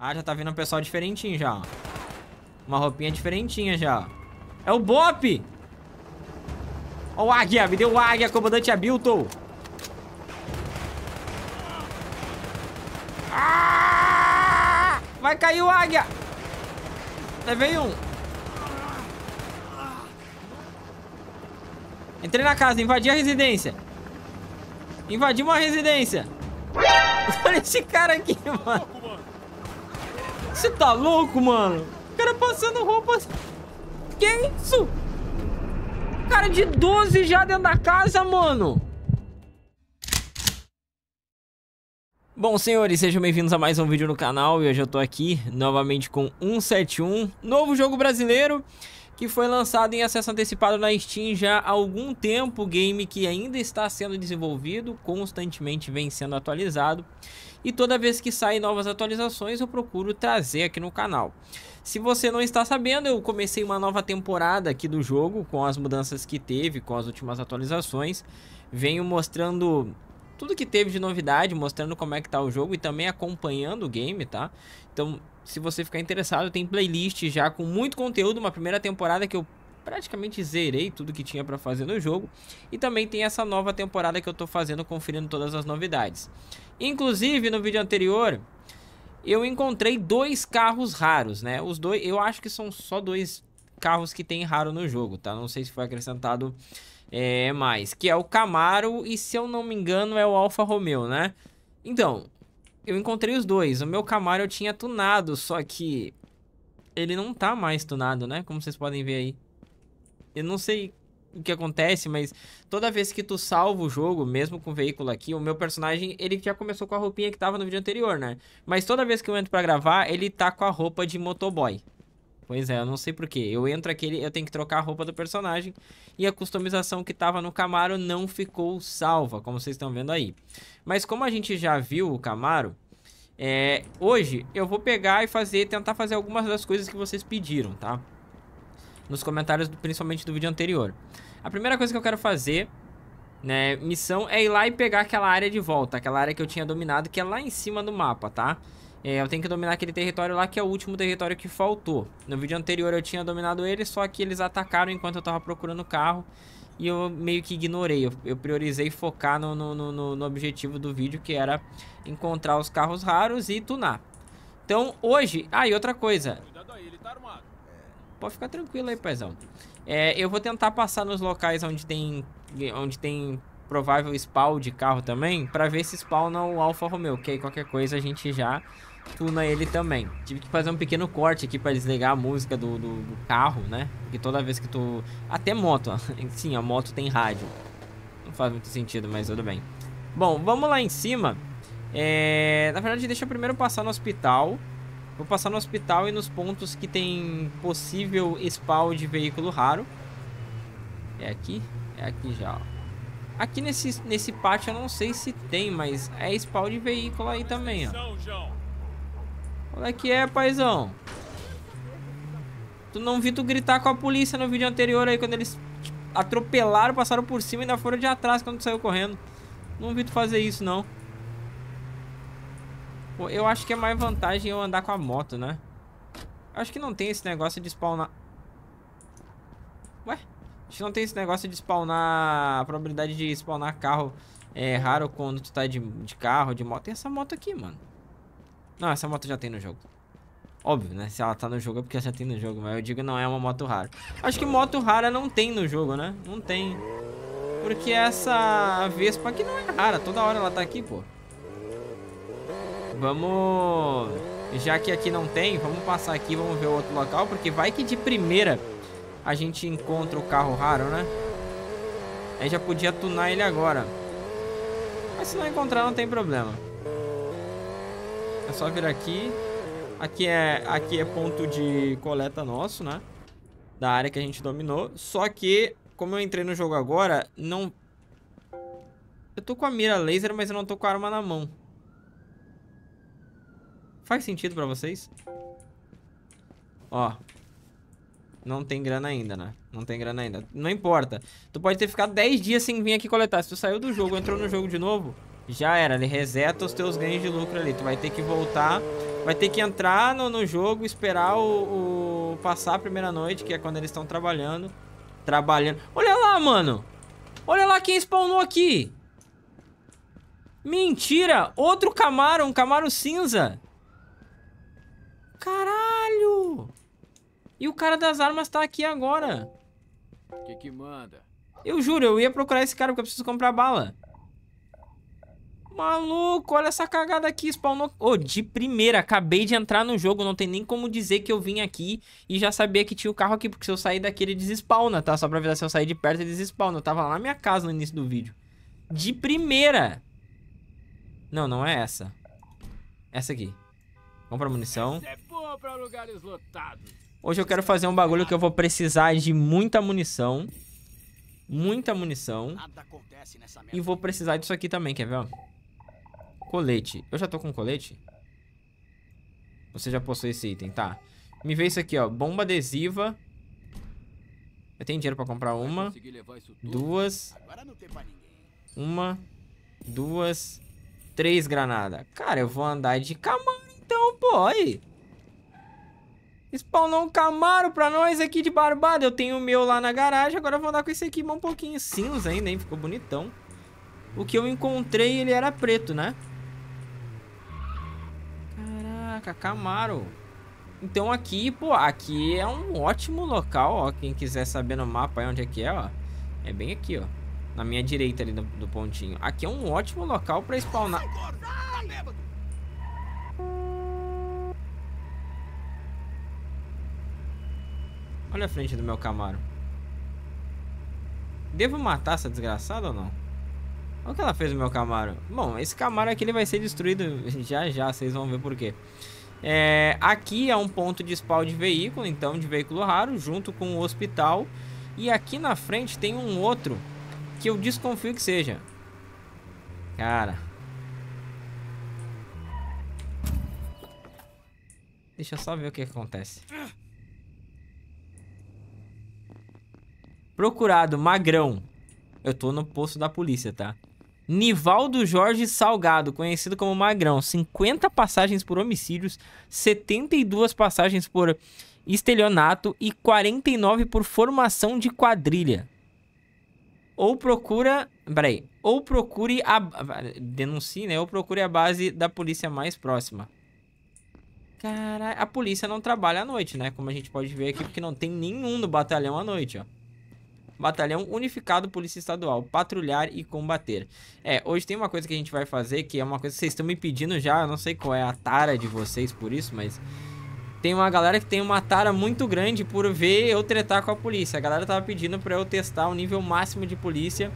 Ah, já tá vindo um pessoal diferentinho já, ó. Uma roupinha diferentinha já, ó. É o Bop! Ó o Águia, me deu o Águia, comandante Abilton. Ah! Vai cair o Águia! Levei um. Entrei na casa, invadi a residência. Invadi uma residência. Olha esse cara aqui, mano. Você tá louco, mano? O cara passando roupa. Que isso? Cara de 12 já dentro da casa, mano. Bom, senhores, sejam bem-vindos a mais um vídeo no canal e hoje eu tô aqui novamente com 171, novo jogo brasileiro que foi lançado em acesso antecipado na Steam já há algum tempo, game que ainda está sendo desenvolvido, constantemente vem sendo atualizado e toda vez que saem novas atualizações eu procuro trazer aqui no canal. Se você não está sabendo, eu comecei uma nova temporada aqui do jogo com as mudanças que teve, com as últimas atualizações, venho mostrando tudo que teve de novidade, mostrando como é que tá o jogo e também acompanhando o game, tá? Então, se você ficar interessado, tem playlist já com muito conteúdo, uma primeira temporada que eu praticamente zerei tudo que tinha para fazer no jogo. E também tem essa nova temporada que eu tô fazendo, conferindo todas as novidades. Inclusive, no vídeo anterior, eu encontrei dois carros raros, né? Os dois, eu acho que são só dois carros que tem raro no jogo, tá? Não sei se foi acrescentado é, mais, que é o Camaro e se eu não me engano é o Alfa Romeo, né? Então, eu encontrei os dois. O meu Camaro eu tinha tunado, só que ele não tá mais tunado, né? Como vocês podem ver aí. Eu não sei o que acontece, mas toda vez que tu salva o jogo, mesmo com o veículo aqui, o meu personagem, ele já começou com a roupinha que tava no vídeo anterior, né? Mas toda vez que eu entro pra gravar, ele tá com a roupa de motoboy. Pois é, eu não sei porquê. Eu entro aqui, eu tenho que trocar a roupa do personagem. E a customização que tava no Camaro não ficou salva, como vocês estão vendo aí. Mas como a gente já viu o Camaro, é, hoje eu vou pegar e fazer, tentar fazer algumas das coisas que vocês pediram, tá? Nos comentários, principalmente do vídeo anterior. A primeira coisa que eu quero fazer, né, missão, é ir lá e pegar aquela área de volta. Aquela área que eu tinha dominado, que é lá em cima do mapa, tá? Tá? É, eu tenho que dominar aquele território lá, que é o último território que faltou. No vídeo anterior eu tinha dominado ele, só que eles atacaram enquanto eu tava procurando o carro. E eu meio que ignorei, eu, priorizei focar no, no, no, no, objetivo do vídeo, que era encontrar os carros raros e tunar. Então, hoje... Ah, e outra coisa. Pode ficar tranquilo aí, paizão. É, eu vou tentar passar nos locais onde tem, onde tem provável spawn de carro também, pra ver se spawna o Alfa Romeo, que aí qualquer coisa a gente já tuna ele também. Tive que fazer um pequeno corte aqui para desligar a música do, do, do, carro, né? Porque toda vez que tu... Até moto, sim, a moto tem rádio. Não faz muito sentido, mas tudo bem. Bom, vamos lá em cima. É... Na verdade, deixa eu primeiro passar no hospital. Vou passar no hospital e nos pontos que tem possível spawn de veículo raro. É aqui? É aqui já, ó. Aqui nesse, nesse pátio eu não sei se tem, mas é spawn de veículo aí também, ó. Qual é que é, paizão? Tu não vi tu gritar com a polícia no vídeo anterior aí, quando eles atropelaram, passaram por cima e ainda foram de atrás quando tu saiu correndo. Não vi tu fazer isso, não. Pô, eu acho que é mais vantagem eu andar com a moto, né? Acho que não tem esse negócio de spawnar... Ué? Acho que não tem esse negócio de spawnar... A probabilidade de spawnar carro é raro quando tu tá de, de carro, de moto. Tem essa moto aqui, mano. Não, essa moto já tem no jogo. Óbvio, né? Se ela tá no jogo é porque já tem no jogo. Mas eu digo não é uma moto rara. Acho que moto rara não tem no jogo, né? Não tem. Porque essa Vespa aqui não é rara. Toda hora ela tá aqui, pô. Vamos... Já que aqui não tem, vamos passar aqui, vamos ver outro local. Porque vai que de primeira a gente encontra o carro raro, né? Aí já podia tunar ele agora. Mas se não encontrar, não tem problema. É só vir aqui. Aqui é, aqui é ponto de coleta nosso, né? Da área que a gente dominou. Só que, como eu entrei no jogo agora, não... Eu tô com a mira laser, mas eu não tô com a arma na mão. Faz sentido pra vocês? Ó, não tem grana ainda, né? Não tem grana ainda. Não importa. Tu pode ter ficado 10 dias sem vir aqui coletar. Se tu saiu do jogo, entrou no jogo de novo, já era. Ele reseta os teus ganhos de lucro ali. Tu vai ter que voltar Vai ter que entrar no, no jogo, esperar o, o, passar a primeira noite, que é quando eles estão trabalhando. Trabalhando. Olha lá, mano. Olha lá quem spawnou aqui. Mentira! Outro Camaro, um Camaro cinza. Caralho! E o cara das armas tá aqui agora. O que que manda? Eu juro, eu ia procurar esse cara porque eu preciso comprar bala. Maluco, olha essa cagada aqui, spawnou... Ô, oh, de primeira, acabei de entrar no jogo, não tem nem como dizer que eu vim aqui e já sabia que tinha o carro aqui, porque se eu sair daqui ele desespawna, tá? Só pra avisar, se eu sair de perto ele desespawna. Eu tava lá na minha casa no início do vídeo. De primeira! Não, não é essa. Essa aqui. Compra munição. é pra lugares lotados. Hoje eu quero fazer um bagulho que eu vou precisar de muita munição. Muita munição. E vou precisar disso aqui também, quer ver? Colete. Eu já tô com colete? Você já possui esse item, tá. Me vê isso aqui, ó. Bomba adesiva. Eu tenho dinheiro pra comprar uma. Duas. Uma. Duas. Três granadas. Cara, eu vou andar de Camaro então, pô. Spawnou um Camaro pra nós aqui de Barbada. Eu tenho o meu lá na garagem. Agora eu vou andar com esse aqui um pouquinho cinza ainda, hein? Ficou bonitão. O que eu encontrei, ele era preto, né? Caraca, Camaro. Então aqui, pô, aqui é um ótimo local, ó. Quem quiser saber no mapa onde é que é, ó. É bem aqui, ó. Na minha direita ali do, do pontinho. Aqui é um ótimo local pra spawnar. Olha a frente do meu Camaro. Devo matar essa desgraçada ou não? Olha o que ela fez no meu Camaro. Bom, esse Camaro aqui ele vai ser destruído já já, vocês vão ver por quê. É, aqui é um ponto de spawn de veículo, então de veículo raro, junto com o hospital. E aqui na frente tem um outro que eu desconfio que seja. Cara. Deixa eu só ver o que, acontece. Procurado, magrão. Eu tô no posto da polícia, tá? Nivaldo Jorge Salgado, conhecido como Magrão, 50 passagens por homicídios, 72 passagens por estelionato e 49 por formação de quadrilha. Ou procura, peraí, ou procure a denuncie, né? Ou procure a base da polícia mais próxima. Cara, a polícia não trabalha à noite, né? Como a gente pode ver aqui, porque não tem nenhum no batalhão à noite, ó. Batalhão Unificado Polícia Estadual, patrulhar e combater. É, hoje tem uma coisa que a gente vai fazer, que é uma coisa que vocês estão me pedindo já, eu não sei qual é a tara de vocês por isso, mas... Tem uma galera que tem uma tara muito grande por ver eu tretar com a polícia. A galera tava pedindo pra eu testar o nível máximo de polícia.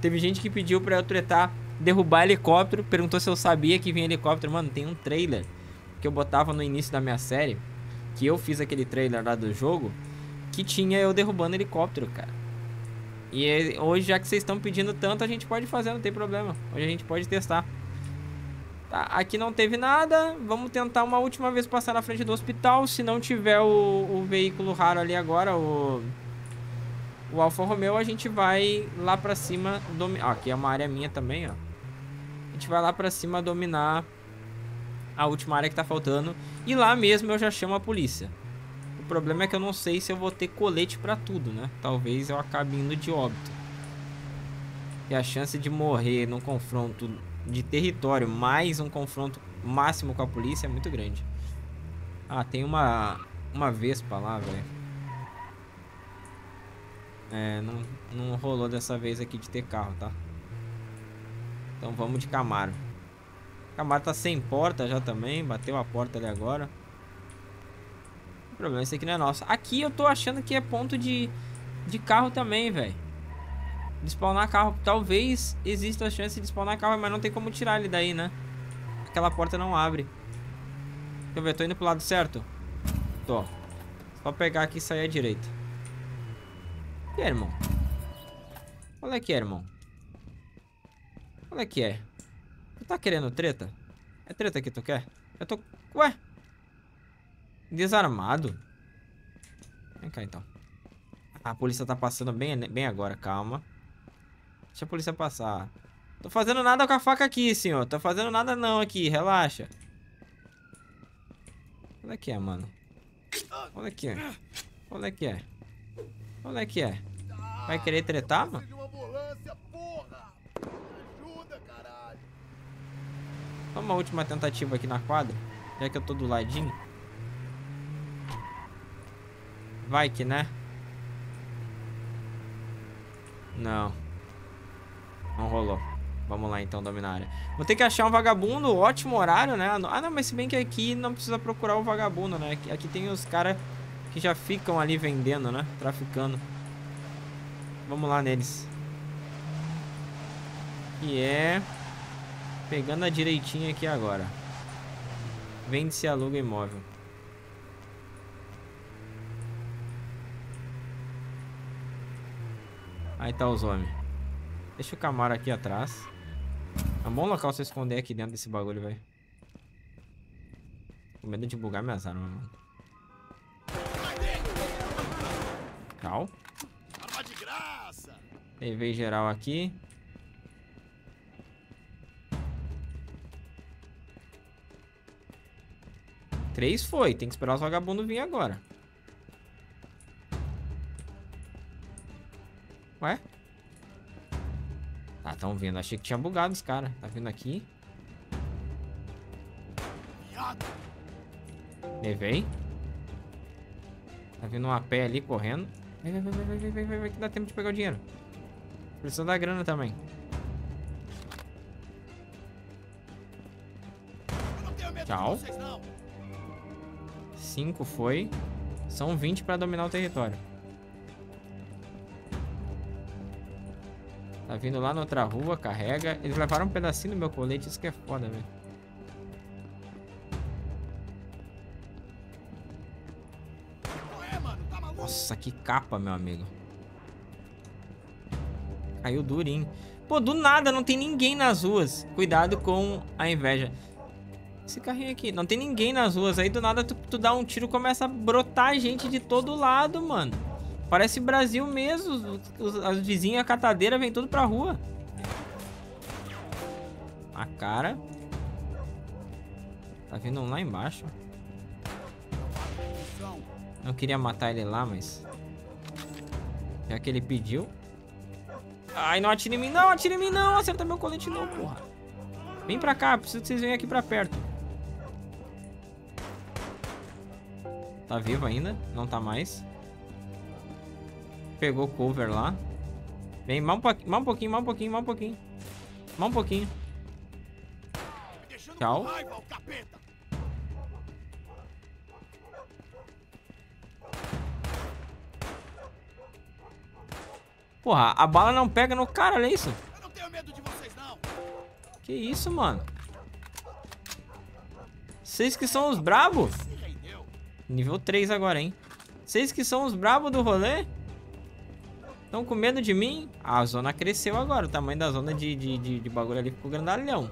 Teve gente que pediu pra eu tretar, derrubar helicóptero, perguntou se eu sabia que vinha helicóptero. Mano, tem um trailer que eu botava no início da minha série, que eu fiz aquele trailer lá do jogo, que tinha eu derrubando helicóptero, cara. E hoje, já que vocês estão pedindo tanto, a gente pode fazer, não tem problema. Hoje a gente pode testar. Tá, aqui não teve nada. Vamos tentar uma última vez passar na frente do hospital. Se não tiver o, o veículo raro ali agora, o, o Alfa Romeo, a gente vai lá pra cima. Domi ó, aqui é uma área minha também, ó. A gente vai lá pra cima dominar a última área que tá faltando. E lá mesmo eu já chamo a polícia problema é que eu não sei se eu vou ter colete pra tudo, né? Talvez eu acabe indo de óbito. E a chance de morrer num confronto de território mais um confronto máximo com a polícia é muito grande. Ah, tem uma, uma Vespa lá, velho. É, não, não rolou dessa vez aqui de ter carro, tá? Então vamos de Camaro. Camaro tá sem porta já também, bateu a porta ali agora problema, esse aqui não é nosso. Aqui eu tô achando que é ponto de, de carro também, velho. De spawnar carro. Talvez exista a chance de spawnar carro, mas não tem como tirar ele daí, né? Aquela porta não abre. Deixa eu ver, tô indo pro lado certo? Tô. Só pegar aqui e sair à direita. Irmão? Qual é que é, irmão? Qual é que é? Tu tá querendo treta? É treta que tu quer? Eu tô... Ué? Desarmado? Vem cá, então. A polícia tá passando bem, bem agora, calma. Deixa a polícia passar. Tô fazendo nada com a faca aqui, senhor. Tô fazendo nada não aqui, relaxa. Qual é que é, mano? Qual é que é? Qual é que é? Qual é que é? Vai querer tretar, mano? Vamos uma última tentativa aqui na quadra. Já que eu tô do ladinho. Vai que, né? Não. Não rolou. Vamos lá então, dominar a área. Vou ter que achar um vagabundo, ótimo horário, né? Ah, não, mas se bem que aqui não precisa procurar o vagabundo, né? Aqui, aqui tem os caras que já ficam ali vendendo, né? Traficando. Vamos lá neles. E é... Pegando a direitinha aqui agora. Vende-se aluga imóvel. Aí tá os homens. Deixa o Camaro aqui atrás. É um bom local você esconder aqui dentro desse bagulho, velho. Com medo de bugar minhas armas, mano. Cal. Arma de graça. Levei geral aqui. Três foi. Tem que esperar os vagabundos vir agora. Tá, tão vindo. Achei que tinha bugado os caras. Tá vindo aqui. Levei. Tá vindo um pé ali correndo. Vai, vai, vai, vai, vai, que dá tempo de pegar o dinheiro. Precisa da grana também. Tchau. Cinco foi. São 20 pra dominar o território. Tá vindo lá na outra rua, carrega. Eles levaram um pedacinho do meu colete, isso que é foda, velho. Nossa, que capa, meu amigo. Caiu durinho. Pô, do nada, não tem ninguém nas ruas. Cuidado com a inveja. Esse carrinho aqui, não tem ninguém nas ruas. Aí do nada tu, tu dá um tiro começa a brotar gente de todo lado, mano. Parece Brasil mesmo. Os, as vizinhas catadeiras vêm tudo pra rua. A cara. Tá vindo um lá embaixo. Não queria matar ele lá, mas... Já que ele pediu. Ai, não atire em mim, não, atire em mim, não. Acerta meu colete, não, porra. Vem pra cá, preciso que vocês venham aqui pra perto. Tá vivo ainda, não tá mais. Pegou cover lá. Vem, mal um, um pouquinho, mal um pouquinho, mal um pouquinho. Mal um pouquinho. Tchau. Porra, a bala não pega no cara, olha isso. Medo de vocês. Que isso, mano? Vocês que são os brabos? Nível 3 agora, hein? Vocês que são os brabos do rolê? Estão com medo de mim? a zona cresceu agora. O tamanho da zona de, de, de, de bagulho ali ficou grandalhão.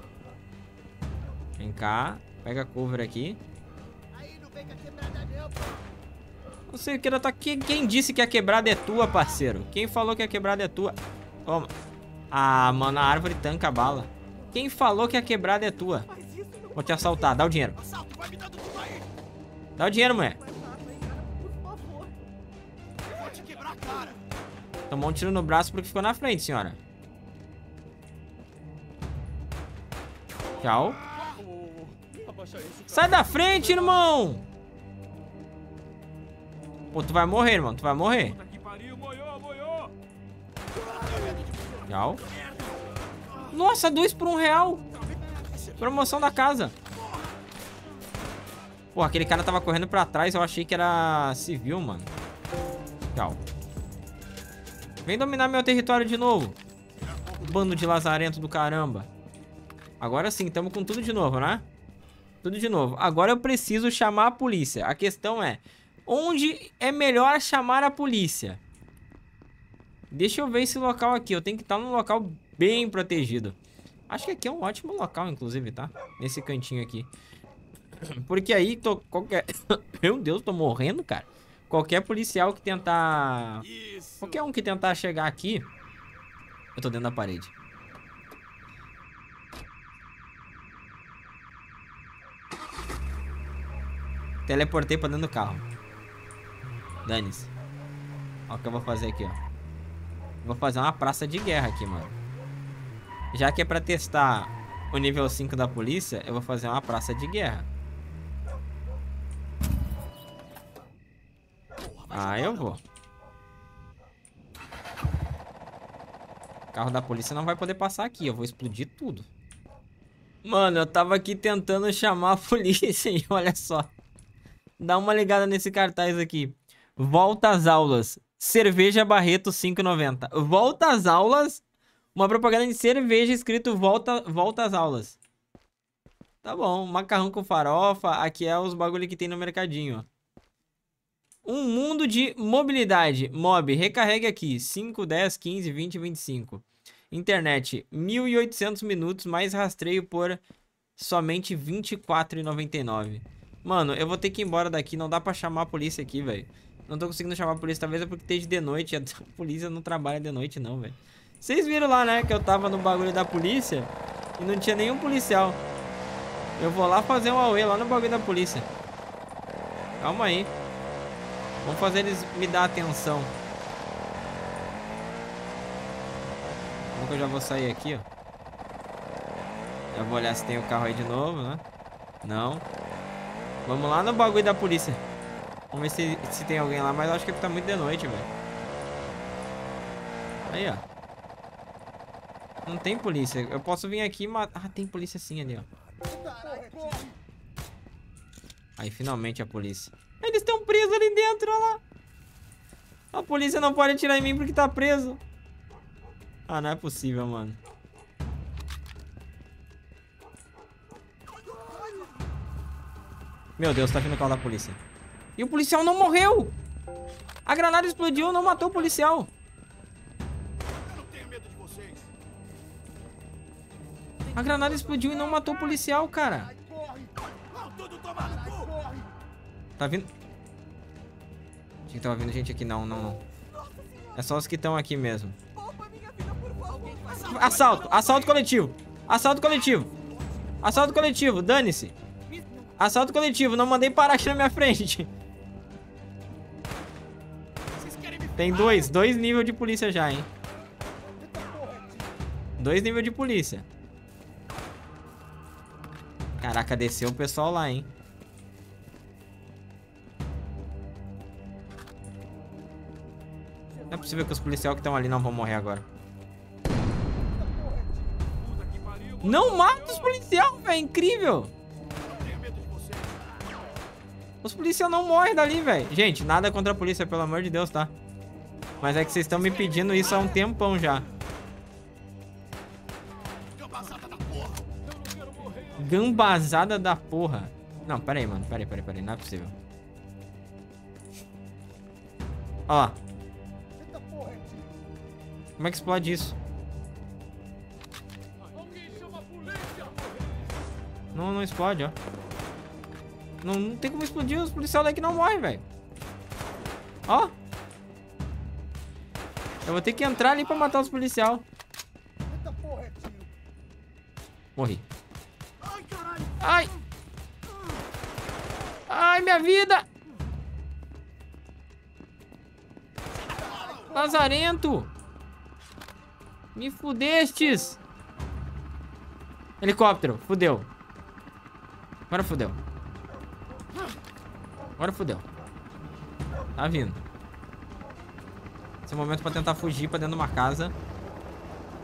Vem cá. Pega a cover aqui. Não sei o que ela tá aqui. Quem disse que a quebrada é tua, parceiro? Quem falou que a quebrada é tua? Toma. Ah, mano, a árvore tanca a bala. Quem falou que a quebrada é tua? Vou te assaltar. Dá o dinheiro. Dá o dinheiro, mulher. Tomou um tiro no braço porque ficou na frente, senhora. Tchau. Sai da frente, irmão! Pô, tu vai morrer, irmão. Tu vai morrer. Tchau. Nossa, dois por um real. Promoção da casa. Pô, aquele cara tava correndo pra trás. Eu achei que era civil, mano. Tchau. Vem dominar meu território de novo. Bando de lazarento do caramba. Agora sim, estamos com tudo de novo, né? Tudo de novo. Agora eu preciso chamar a polícia. A questão é, onde é melhor chamar a polícia? Deixa eu ver esse local aqui. Eu tenho que estar num local bem protegido. Acho que aqui é um ótimo local, inclusive, tá? Nesse cantinho aqui. Porque aí, tô, qualquer... Meu Deus, tô morrendo, cara. Qualquer policial que tentar... Isso. Qualquer um que tentar chegar aqui... Eu tô dentro da parede. Teleportei pra dentro do carro. Dane-se. Olha o que eu vou fazer aqui, ó. Vou fazer uma praça de guerra aqui, mano. Já que é pra testar o nível 5 da polícia, eu vou fazer uma praça de guerra. Ah, eu vou. O carro da polícia não vai poder passar aqui. Eu vou explodir tudo. Mano, eu tava aqui tentando chamar a polícia e olha só. Dá uma ligada nesse cartaz aqui. Volta às aulas. Cerveja Barreto 5,90. Volta às aulas. Uma propaganda de cerveja escrito volta, volta às aulas. Tá bom. Macarrão com farofa. Aqui é os bagulho que tem no mercadinho, ó. Um mundo de mobilidade. Mob, recarregue aqui. 5, 10, 15, 20, 25. Internet, 1.800 minutos, mais rastreio por somente R$24,99. Mano, eu vou ter que ir embora daqui. Não dá pra chamar a polícia aqui, velho. Não tô conseguindo chamar a polícia. Talvez é porque esteja de noite. A polícia não trabalha de noite, não, velho. Vocês viram lá, né? Que eu tava no bagulho da polícia. E não tinha nenhum policial. Eu vou lá fazer um auê lá no bagulho da polícia. Calma aí. Vamos fazer eles me dar atenção. Como que eu já vou sair aqui, ó? Já vou olhar se tem o carro aí de novo, né? Não. Vamos lá no bagulho da polícia. Vamos ver se, se tem alguém lá, mas eu acho que tá muito de noite, velho. Aí, ó. Não tem polícia. Eu posso vir aqui e matar... Ah, tem polícia sim ali, ó. Aí, finalmente a polícia. Eles estão presos ali dentro, olha lá. A polícia não pode atirar em mim porque tá preso. Ah, não é possível, mano. Meu Deus, tá vindo o carro da polícia. E o policial não morreu! A granada explodiu, não matou o policial. A granada explodiu e não matou o policial, cara. Tá vindo... Achei que tava vindo gente aqui. Não, não, não. É só os que estão aqui mesmo. Assalto. Assalto coletivo. Assalto coletivo. Assalto coletivo. Dane-se. Assalto coletivo. Não mandei parar na minha frente. Tem dois. Dois níveis de polícia já, hein. Dois níveis de polícia. Caraca, desceu o pessoal lá, hein. Não é possível que os policiais que estão ali não vão morrer agora. Não mata os policiais, velho. Incrível. Os policiais não morrem dali, velho. Gente, nada contra a polícia, pelo amor de Deus, tá? Mas é que vocês estão me pedindo isso há um tempão já. Gambazada da porra. Não, pera aí, mano. Pera aí, pera aí, pera aí. Não é possível. Ó. Como é que explode isso? Não, não explode, ó. Não, não tem como explodir, os policiais daqui não morrem, velho. Ó. Eu vou ter que entrar ali pra matar os policiais. Morri. Ai! Ai, minha vida! Lazarento! Me fudestes! Helicóptero, fudeu. Agora fudeu. Agora fudeu. Tá vindo. Esse é o momento pra tentar fugir pra dentro de uma casa.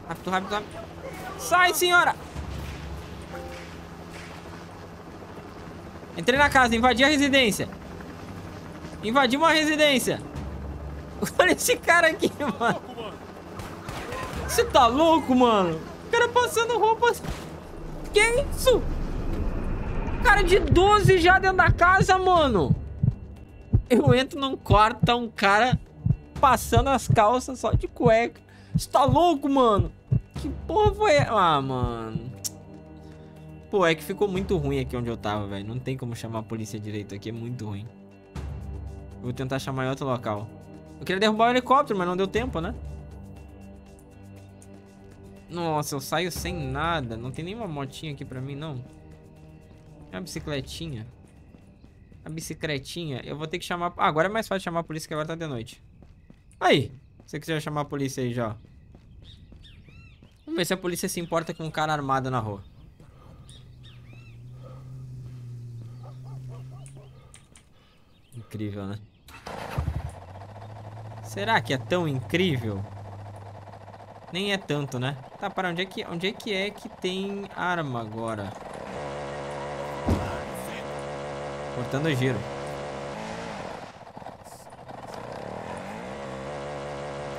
Rápido, rápido, rápido. Sai, senhora! Entrei na casa, invadi a residência. Invadi uma residência. Olha esse cara aqui, mano. Você tá louco, mano? O cara passando roupas. Que isso? Cara de 12 já dentro da casa, mano. Eu entro num quarto, tá um cara passando as calças só de cueca. Você tá louco, mano? Que porra foi Ah, mano. Pô, é que ficou muito ruim aqui onde eu tava, velho. Não tem como chamar a polícia direito aqui, é muito ruim. Vou tentar chamar em outro local. Eu queria derrubar o helicóptero, mas não deu tempo, né? Nossa, eu saio sem nada. Não tem nenhuma motinha aqui pra mim, não. É uma bicicletinha. A bicicletinha, eu vou ter que chamar... Ah, agora é mais fácil chamar a polícia que agora tá de noite. Aí, se você quiser chamar a polícia aí já, Vamos ver se a polícia se importa com um cara armado na rua. Incrível, né? Será que é tão incrível? Nem é tanto, né? Tá, para onde é que, onde é, que é que tem arma agora? Cortando giro.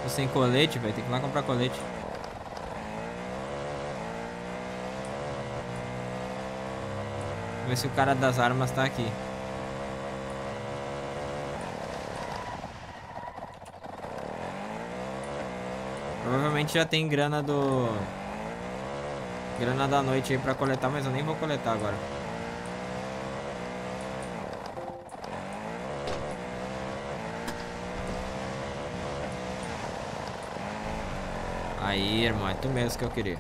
Tô sem colete, velho. Tem que ir lá comprar colete. Ver se o cara das armas tá aqui. Provavelmente já tem grana do... Grana da noite aí pra coletar, mas eu nem vou coletar agora. Aí, irmão, é tu mesmo que eu queria.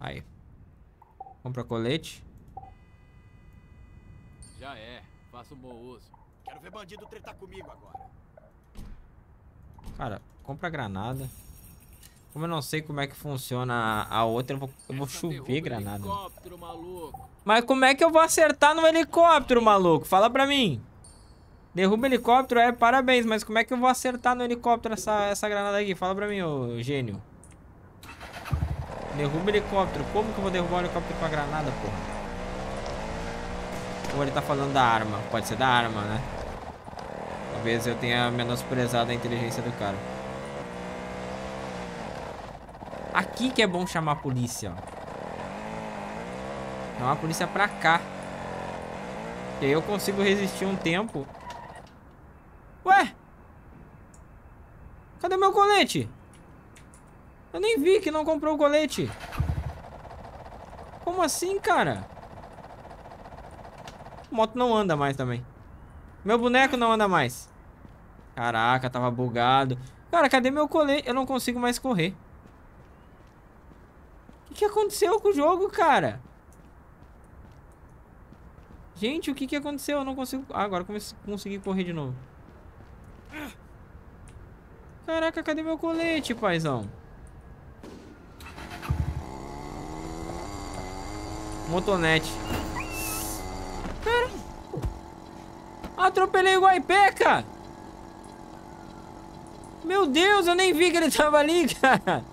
Aí. Compra colete. Já é. Faça um bom uso. Bandido tretar comigo agora. Cara, compra granada. Como eu não sei como é que funciona a outra, eu vou, eu vou chover granada. Mas como é que eu vou acertar no helicóptero, maluco? Fala pra mim. Derruba helicóptero, é, parabéns. Mas como é que eu vou acertar no helicóptero essa, essa granada aqui? Fala pra mim, ô gênio. Derruba helicóptero. Como que eu vou derrubar o helicóptero com a granada, porra? Ou ele tá falando da arma. Pode ser da arma, né? Talvez eu tenha menosprezado a inteligência do cara. Aqui que é bom chamar a polícia, ó. Chamar a polícia pra cá. Que aí eu consigo resistir um tempo. Ué? Cadê meu colete? Eu nem vi que não comprou o colete. Como assim, cara? A moto não anda mais também. Meu boneco não anda mais. Caraca, tava bugado. Cara, cadê meu colete? Eu não consigo mais correr. O que, que aconteceu com o jogo, cara? Gente, o que, que aconteceu? Eu não consigo... Ah, agora consegui correr de novo. Caraca, cadê meu colete, paizão? Motonete. Pera. Atropelei o Guaipeca. Meu Deus, eu nem vi que ele tava ali, cara.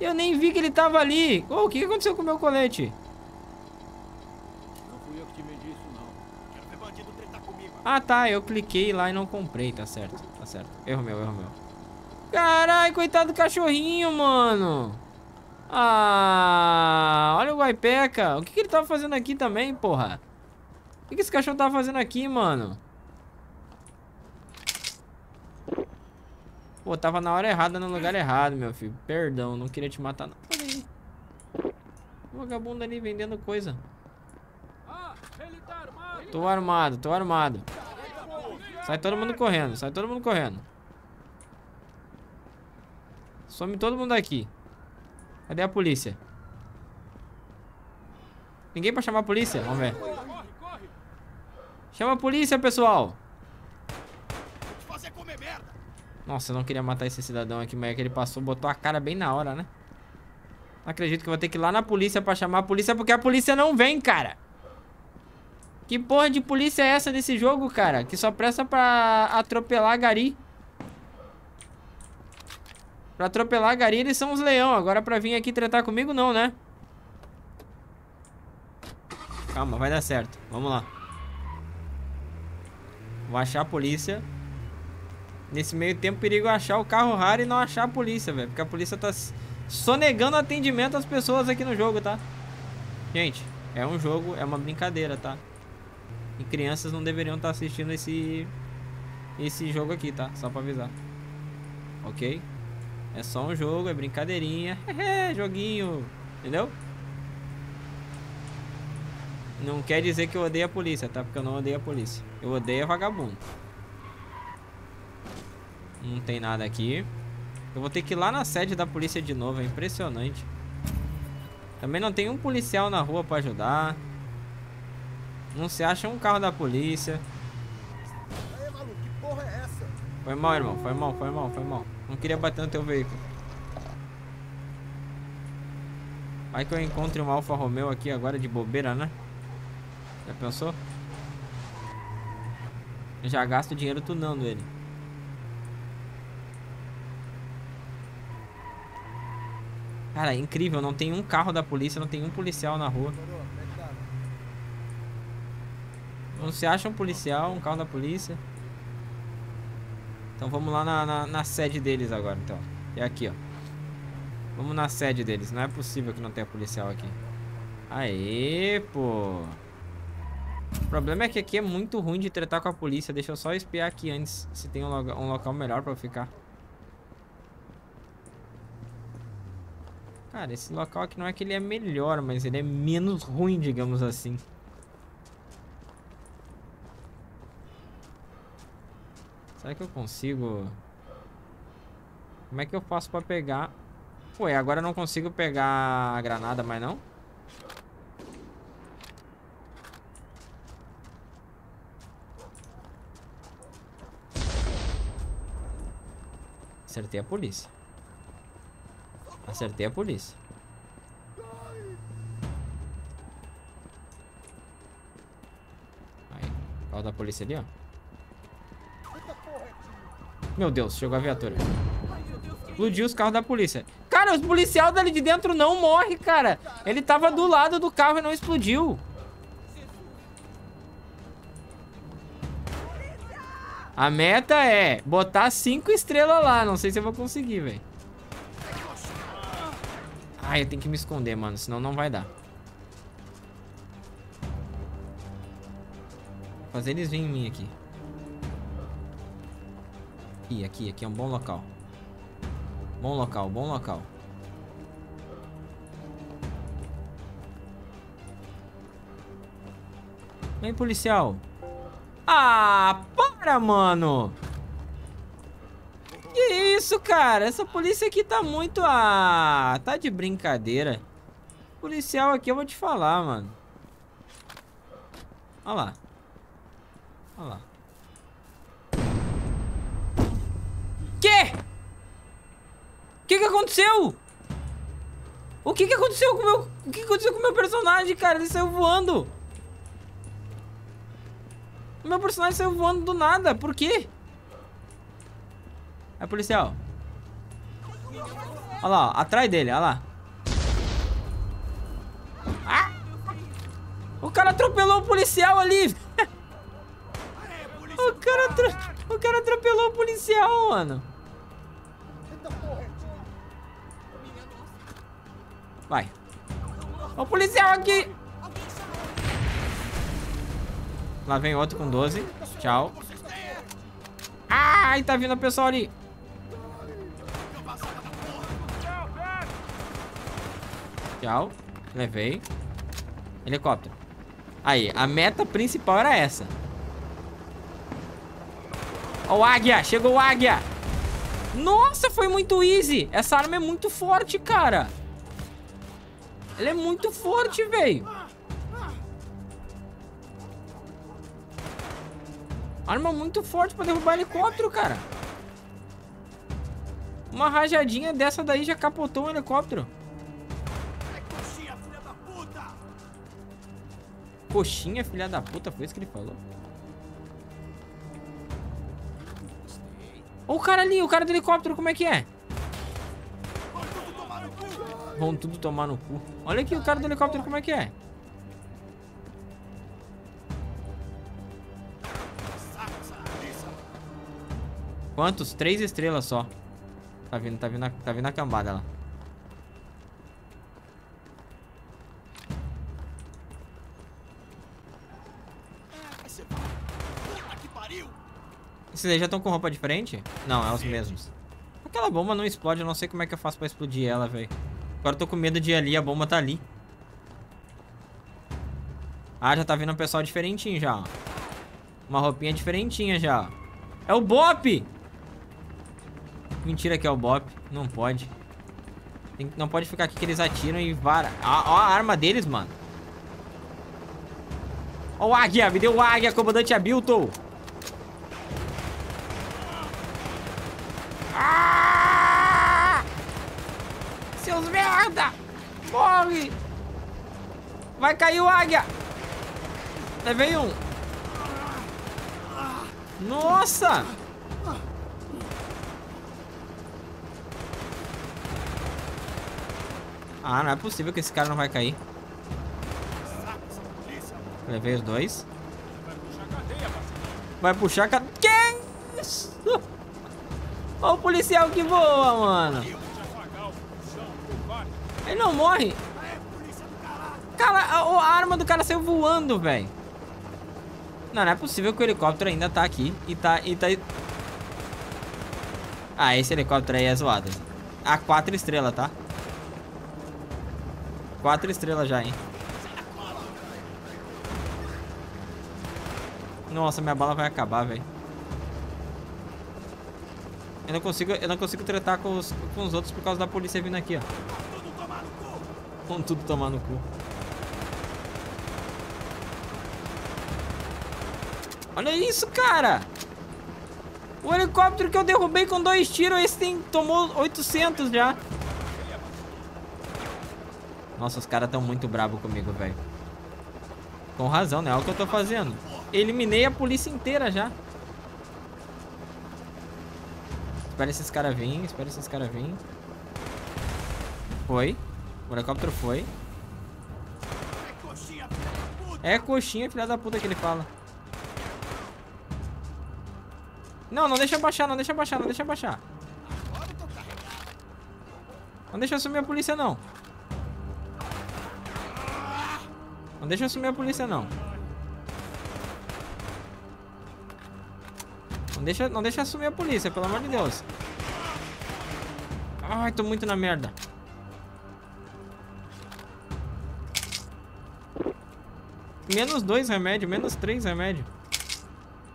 Eu nem vi que ele tava ali. Oh, o que aconteceu com o meu colete? Não fui eu que te medi isso, não. Quero ver bandido comigo. Ah, tá. Eu cliquei lá e não comprei. Tá certo. Tá certo. Erro meu, erro meu. Carai, coitado do cachorrinho, mano. Ah, olha o Guaipeca. O que, que ele tava fazendo aqui também, porra? O que, que esse cachorro tava fazendo aqui, mano? Pô, tava na hora errada, no lugar errado, meu filho. Perdão, não queria te matar, não. Olha aí. O vagabundo ali vendendo coisa. Tô armado, tô armado. Sai todo mundo correndo, sai todo mundo correndo. Some todo mundo aqui. Cadê a polícia? Ninguém pra chamar a polícia? Vamos ver. Chama a polícia, pessoal. Vou te fazer comer merda. Nossa, eu não queria matar esse cidadão aqui, mas é que ele passou, botou a cara bem na hora, né? Não acredito que eu vou ter que ir lá na polícia pra chamar a polícia, porque a polícia não vem, cara. Que porra de polícia é essa desse jogo, cara? Que só presta pra atropelar gari. Pra atropelar gari, eles são os leão. Agora pra vir aqui tratar comigo, não, né? Calma, vai dar certo. Vamos lá. Vou achar a polícia. Nesse meio tempo, perigo achar o carro raro e não achar a polícia, velho. Porque a polícia tá sonegando atendimento às pessoas aqui no jogo, tá? Gente, é um jogo, é uma brincadeira, tá? E crianças não deveriam estar assistindo esse esse jogo aqui, tá? Só pra avisar. Ok? É só um jogo, é brincadeirinha. Joguinho. Entendeu? Não quer dizer que eu odeio a polícia, tá? Porque eu não odeio a polícia. Eu odeio a vagabundo. Não tem nada aqui. Eu vou ter que ir lá na sede da polícia de novo, é impressionante. Também não tem um policial na rua pra ajudar. Não se acha um carro da polícia. Aí, maluco, que porra é essa? Foi mal, irmão. Foi mal, foi mal, foi mal. Não queria bater no teu veículo. Vai que eu encontre um Alfa Romeo aqui agora de bobeira, né? Já pensou? Já gasto dinheiro tunando ele. Cara, é incrível. Não tem um carro da polícia, não tem um policial na rua. Não se acha um policial, um carro da polícia. Então vamos lá na, na, na sede deles agora, então. É aqui, ó. Vamos na sede deles. Não é possível que não tenha policial aqui. Aê, pô. O problema é que aqui é muito ruim de tretar com a polícia. Deixa eu só espiar aqui antes se tem um, loga- um local melhor pra eu ficar. Cara, esse local aqui não é que ele é melhor, mas ele é menos ruim, digamos assim. Será que eu consigo... Como é que eu faço pra pegar... Ué, agora eu não consigo pegar a granada mais não? Acertei a polícia. Acertei a polícia. Aí, carro da polícia ali, ó. Meu Deus, chegou a viatura. Explodiu os carros da polícia. Cara, os policiais dali de dentro não morrem, cara. Ele tava do lado do carro e não explodiu. A meta é botar cinco estrelas lá. Não sei se eu vou conseguir, velho. Ai, eu tenho que me esconder, mano. Senão não vai dar. Fazer eles virem em mim aqui. Aqui, aqui, aqui é um bom local. Bom local, bom local. Vem, policial. Ah, para, mano. Isso, cara? Essa polícia aqui tá muito... Ah, tá de brincadeira. Policial aqui eu vou te falar, mano. Olha lá. Olha lá. Que? O que que aconteceu? O que que aconteceu com o meu... O que aconteceu com o meu personagem, cara? Ele saiu voando. O meu personagem saiu voando do nada. Por quê? É policial. Olha lá, ó, atrás dele, olha lá. Ah! O cara atropelou o policial ali. o, cara o cara atropelou o policial, mano. Vai. O policial aqui. Lá vem outro com 12. Tchau. Ai, tá vindo o pessoal ali. Tchau. Levei. Helicóptero. Aí, a meta principal era essa. Ó o águia. Chegou o águia. Nossa, foi muito easy. Essa arma é muito forte, cara. Ela é muito forte, velho. Arma muito forte pra derrubar helicóptero, cara. Uma rajadinha dessa daí já capotou um helicóptero. Coxinha, filha da puta, foi isso que ele falou. Ó o cara ali, o cara do helicóptero, como é que é? Vão tudo tomar no cu. Olha aqui o cara do helicóptero, como é que é? Quantos? Três estrelas só. Tá vindo, tá vindo, tá vindo a cambada lá. Aí você vai. Puta que pariu! Esses aí já estão com roupa diferente? Não, é os mesmos. Aquela bomba não explode, eu não sei como é que eu faço pra explodir ela, velho. Agora eu tô com medo de ir ali, a bomba tá ali. Ah, já tá vindo um pessoal diferentinho já, ó. Uma roupinha diferentinha já, ó. É o Bop! Mentira que é o Bop, não pode. Tem- não pode ficar aqui que eles atiram e vara. Ó, ó a arma deles, mano. Ó o águia, me deu o águia, comandante Abilton. Ah! Seus merda! Morre! Vai cair o águia! Levei um. Nossa! Ah, não é possível que esse cara não vai cair. Levei os dois. Vai puxar cadeia, Que? Olha o policial que voa, mano. Ele não morre. Cara, a, a arma do cara saiu voando, velho. Não, não é possível que o helicóptero ainda tá aqui e tá, e tá... Ah, esse helicóptero aí é zoado. A quatro estrelas, tá? Quatro estrelas já, hein? Nossa, minha bala vai acabar, velho. Eu não consigo, eu não consigo tratar com os, com os outros por causa da polícia vindo aqui, ó. Vão tudo tomar no cu. Olha isso, cara! O helicóptero que eu derrubei com dois tiros, esse tem, tomou 800 já. Nossa, os caras estão muito bravos comigo, velho. Com razão, né? Olha o que eu tô fazendo. Eliminei a polícia inteira já. Espera esses caras virem, espera esses caras virem. Foi. O helicóptero foi. É coxinha, filha da puta que ele fala. Não, não deixa baixar, não deixa baixar, não deixa baixar. Não deixa assumir a polícia, não. Não deixa assumir a polícia, não. Não deixa, não deixa assumir a polícia, pelo amor de Deus. Ai, tô muito na merda. Menos dois remédio, menos três remédio.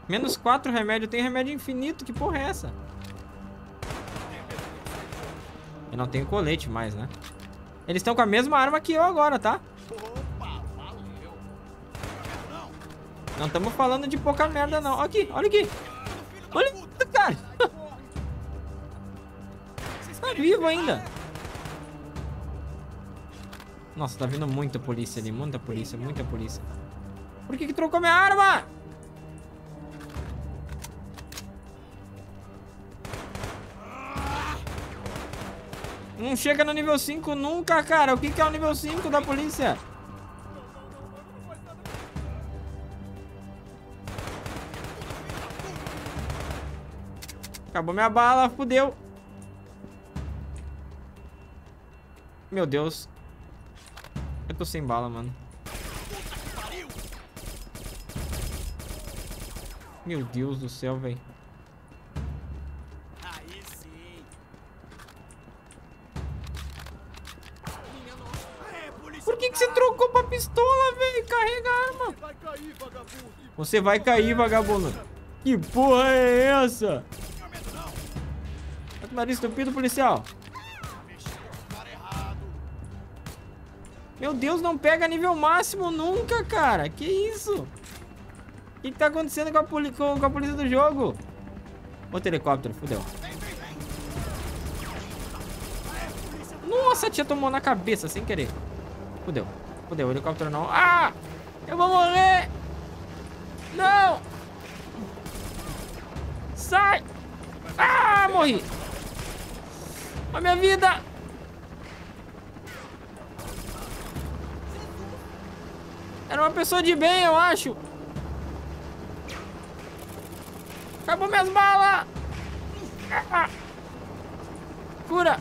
Menos quatro remédio. Tem remédio infinito. Que porra é essa? Eu não tenho colete mais, né? Eles estão com a mesma arma que eu agora, tá? Não estamos falando de pouca merda, não. Aqui, olha aqui. Vivo ainda. Nossa, tá vindo muita polícia ali. Muita polícia, muita polícia. Por que que trocou minha arma? Não chega no nível 5 nunca, cara. O que, que é o nível 5 da polícia? Acabou minha bala, fudeu. Meu Deus. Eu tô sem bala, mano. Meu Deus do céu, velho. Por que, que você trocou pra pistola, velho? Carrega a arma. Você vai cair, vagabundo. Que porra é essa? Tá com o nariz estupido, policial. Meu Deus, não pega nível máximo nunca, cara. Que isso? O que, que tá acontecendo com a, poli com, a polícia do jogo? Outro helicóptero, fudeu. Nossa, a tia tomou na cabeça sem querer. Fudeu. Fudeu, o helicóptero não. Ah! Eu vou morrer! Não! Sai! Ah, morri! A minha vida! Era uma pessoa de bem, eu acho. Acabou minhas balas! Cura!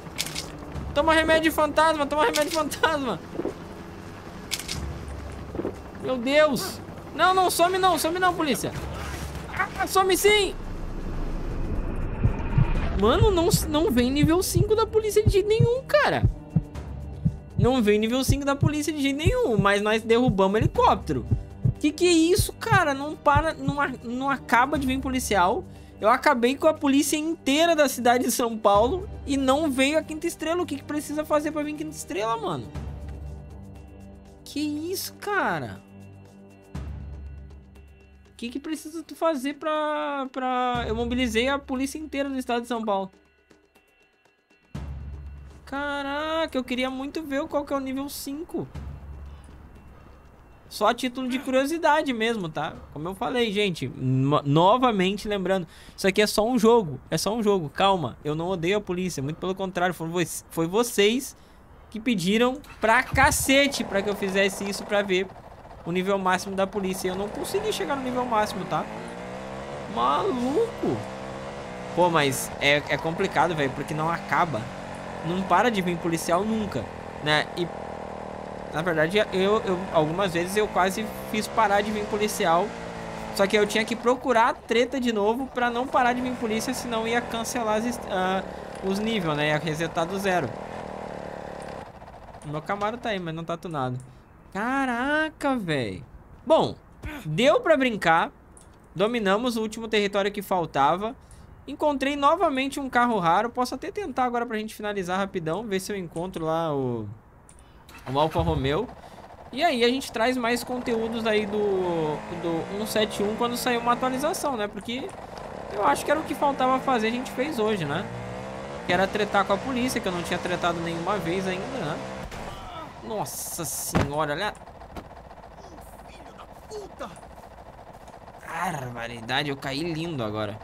Toma remédio fantasma, toma remédio fantasma! Meu Deus! Não, não, some não, some não, polícia! Ah, some sim! Mano, não, não vem nível 5 da polícia de nenhum, cara. Não vem nível 5 da polícia de jeito nenhum, mas nós derrubamos helicóptero. Que que é isso, cara? Não para, não, não acaba de vir policial Eu acabei com a polícia inteira da cidade de São Paulo e não veio a quinta estrela. O que, que precisa fazer pra vir quinta estrela, mano? Que isso, cara? O que, que precisa tu fazer pra, pra... Eu mobilizei a polícia inteira do estado de São Paulo. Caraca, eu queria muito ver qual que é o nível 5. Só a título de curiosidade mesmo, tá? Como eu falei, gente, no novamente lembrando, isso aqui é só um jogo, é só um jogo, calma, eu não odeio a polícia, muito pelo contrário, foi, vo foi vocês que pediram pra cacete pra que eu fizesse isso pra ver o nível máximo da polícia. Eu não consegui chegar no nível máximo, tá? Maluco! Pô, mas é, é complicado, velho, porque não acaba. Não para de vir policial nunca, né? E na verdade, eu, eu, algumas vezes eu quase fiz parar de vir policial. Só que eu tinha que procurar treta de novo pra não parar de vir polícia, senão ia cancelar as, uh, os níveis, né? Ia resetar do zero. Meu Camaro tá aí, mas não tá tunado. Caraca, velho. Bom, deu pra brincar. Dominamos o último território que faltava. Encontrei novamente um carro raro. Posso até tentar agora pra gente finalizar rapidão. Ver se eu encontro lá o o Alfa Romeo. E aí a gente traz mais conteúdos aí do, do 171 quando sair uma atualização, né? Porque eu acho que era o que faltava fazer, a gente fez hoje, né? Que era tretar com a polícia, que eu não tinha tretado nenhuma vez ainda, né? Nossa senhora, olha... Filho da puta! Barbaridade, eu caí lindo agora.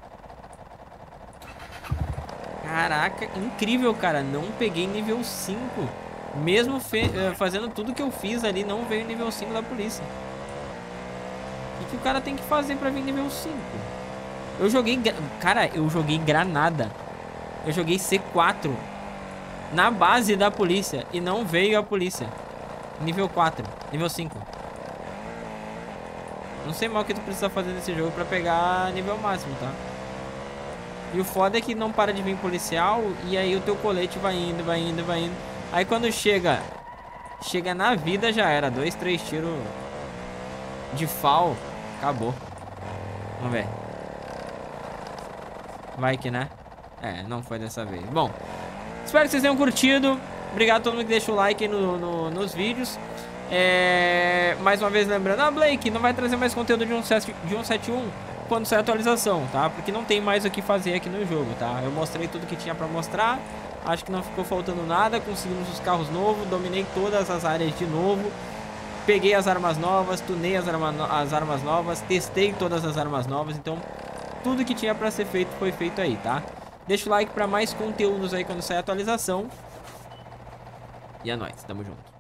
Caraca, incrível, cara. Não peguei nível 5. Mesmo eh, fazendo tudo que eu fiz ali, não veio nível 5 da polícia. O que, que o cara tem que fazer pra vir nível 5? Eu joguei... Cara, eu joguei granada. Eu joguei C4 na base da polícia e não veio a polícia. Nível 4, nível 5. Não sei mal o que tu precisa fazer nesse jogo pra pegar nível máximo, tá? E o foda é que não para de vir policial e aí o teu colete vai indo, vai indo, vai indo. Aí quando chega Chega na vida já era. Dois, três tiros De fal Acabou. Vamos ver. Vai que né? É, não foi dessa vez. Bom Espero que vocês tenham curtido. Obrigado a todo mundo que deixa o like no, no, nos vídeos. É... Mais uma vez lembrando Ah, Blake, não vai trazer mais conteúdo de 171 Quando sair a atualização, tá? Porque não tem mais o que fazer aqui no jogo, tá? Eu mostrei tudo que tinha pra mostrar Acho que não ficou faltando nada. Conseguimos os carros novos. Dominei todas as áreas de novo. Peguei as armas novas. Tunei as, arma no as armas novas. Testei todas as armas novas. Então, tudo que tinha pra ser feito foi feito aí, tá? Deixa o like pra mais conteúdos aí quando sair a atualização. E é nóis. Tamo junto.